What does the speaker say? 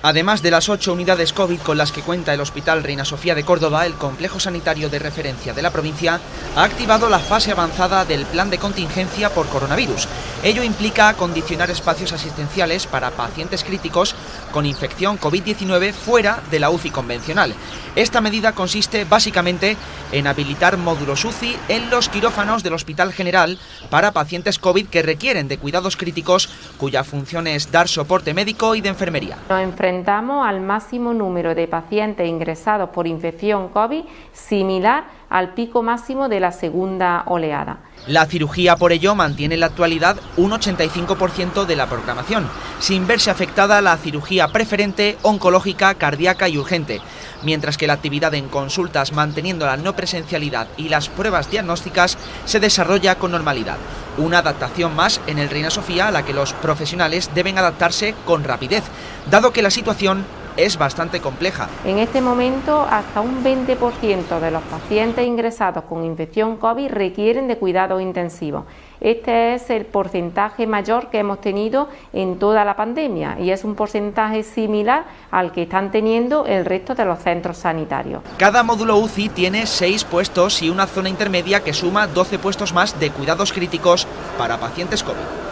Además de las ocho unidades COVID con las que cuenta el Hospital Reina Sofía de Córdoba, el complejo sanitario de referencia de la provincia ha activado la fase avanzada del plan de contingencia por coronavirus. Ello implica condicionar espacios asistenciales para pacientes críticos con infección COVID-19 fuera de la UCI convencional. Esta medida consiste básicamente en habilitar módulos UCI en los quirófanos del Hospital General para pacientes COVID que requieren de cuidados críticos cuya función es dar soporte médico y de enfermería enfrentamos al máximo número de pacientes ingresados por infección COVID similar al pico máximo de la segunda oleada. La cirugía por ello mantiene en la actualidad un 85% de la programación, sin verse afectada la cirugía preferente, oncológica, cardíaca y urgente, mientras que la actividad en consultas manteniendo la no presencialidad y las pruebas diagnósticas se desarrolla con normalidad. Una adaptación más en el Reina Sofía a la que los profesionales deben adaptarse con rapidez, dado que la situación es bastante compleja. En este momento, hasta un 20% de los pacientes ingresados con infección COVID requieren de cuidado intensivo. Este es el porcentaje mayor que hemos tenido en toda la pandemia y es un porcentaje similar al que están teniendo el resto de los centros sanitarios. Cada módulo UCI tiene seis puestos y una zona intermedia que suma 12 puestos más de cuidados críticos para pacientes COVID.